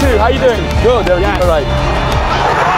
two. How you doing? Good. There we go. All right.